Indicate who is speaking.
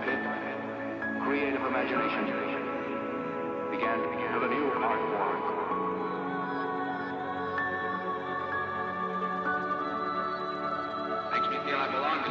Speaker 1: by creative imagination began to a new art form.
Speaker 2: Makes me feel I belong to.